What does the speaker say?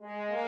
Yeah.